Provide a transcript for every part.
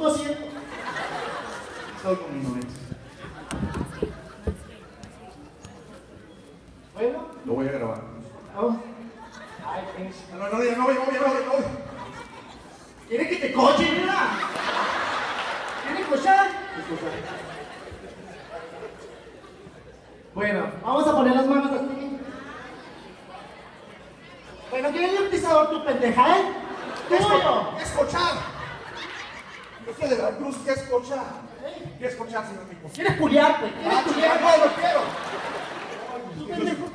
puto asiento. Solo con ignorancia. Bueno. Lo voy a grabar. Oh. Ay, thanks. No, no, ya no voy, no voy, no no ¿Quieres que te coche, nena? ¿Quieres cochar? Bueno, vamos a poner las manos así. Bueno, ¿quién es el pisador tu pendeja, ¿eh? ¿Tú es. Escuchar es soy de la Cruz, ¿qué es cochar? ¿Qué es cochar, señor Rico? ¿Quieres culiar, güey? ¿Quieres Ah, culiar? no, lo quiero. ¿Tú, pendejo?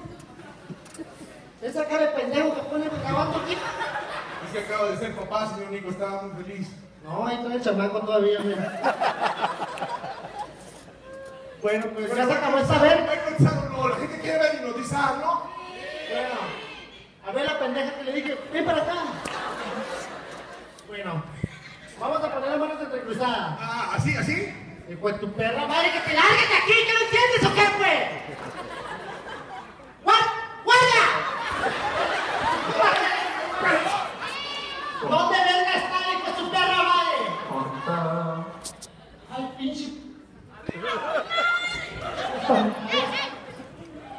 Esa cara de pendejo que pone grabando aquí. Es que acabo de ser papá, señor Nico, estaba muy feliz. No, ahí está el chamaco todavía, mira. Bueno, pues. Pero ya se acabó esta vez. No la gente quiere ver hipnotizar, ¿no? Bueno, a ver la pendeja que le dije, ven para acá. Bueno, vamos a poner las manos entrecruzadas. Ah, ¿así, así? Hijo de tu perra madre, que te largues de aquí, ¿qué no entiendes o qué, pues? ¡Guarda! ¡Guarda! ¿Dónde verga está, hijo de tu perra madre? Ay, pinche.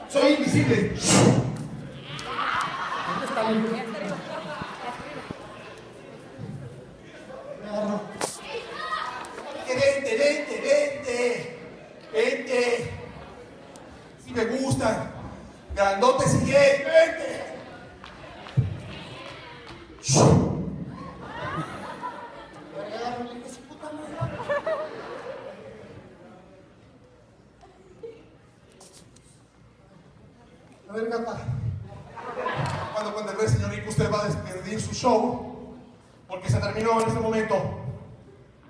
Soy invisible. ¿Dónde está el hijo? Me agarró. Vente, vente, vente. Si me gustan. Grandotes y gay, vente. A ver, gata. Cuando cuando el señor Rico usted va a despedir su show, porque se terminó en este momento.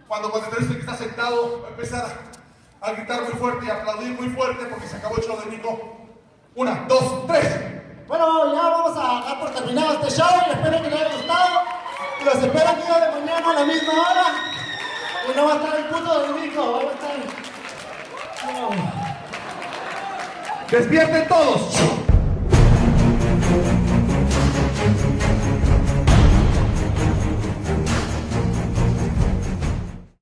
Cuando cuando usted que está sentado va a empezar a gritar muy fuerte y a aplaudir muy fuerte porque se acabó el show de Nico. Una, dos, tres. Bueno, ya vamos a dar por terminado este show espero que les haya gustado. Y los espero el día de mañana a la misma hora. Y no va a estar el puto del Nico, va a estar. Despierten todos.